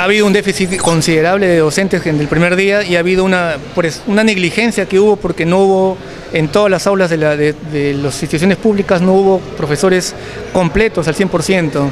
ha habido un déficit considerable de docentes en el primer día y ha habido una, pues, una negligencia que hubo porque no hubo en todas las aulas de, la, de, de las instituciones públicas no hubo profesores completos al 100%.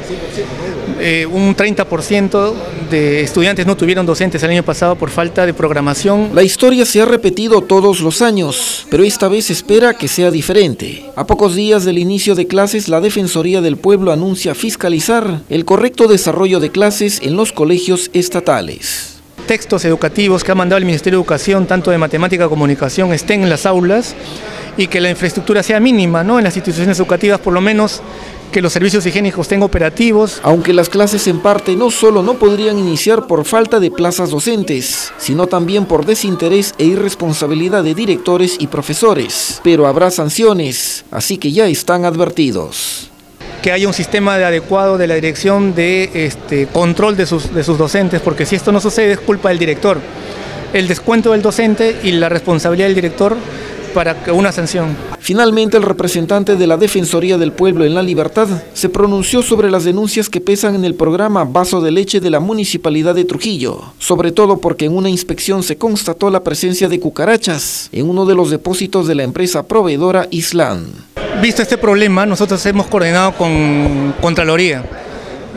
Eh, un 30% de estudiantes no tuvieron docentes el año pasado por falta de programación. La historia se ha repetido todos los años, pero esta vez espera que sea diferente. A pocos días del inicio de clases, la Defensoría del Pueblo anuncia fiscalizar el correcto desarrollo de clases en los colegios estatales textos educativos que ha mandado el Ministerio de Educación, tanto de matemática como comunicación, estén en las aulas y que la infraestructura sea mínima ¿no? en las instituciones educativas, por lo menos que los servicios higiénicos estén operativos. Aunque las clases en parte no solo no podrían iniciar por falta de plazas docentes, sino también por desinterés e irresponsabilidad de directores y profesores. Pero habrá sanciones, así que ya están advertidos que haya un sistema de adecuado de la dirección de este, control de sus, de sus docentes, porque si esto no sucede es culpa del director. El descuento del docente y la responsabilidad del director para una sanción. Finalmente, el representante de la Defensoría del Pueblo en La Libertad se pronunció sobre las denuncias que pesan en el programa Vaso de Leche de la Municipalidad de Trujillo, sobre todo porque en una inspección se constató la presencia de cucarachas en uno de los depósitos de la empresa proveedora Islam. Visto este problema, nosotros hemos coordinado con Contraloría.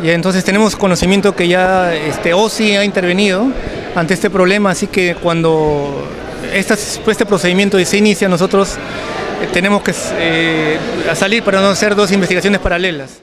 Y entonces tenemos conocimiento que ya este, OSI ha intervenido ante este problema, así que cuando este procedimiento se inicia, nosotros eh, tenemos que eh, salir para no hacer dos investigaciones paralelas.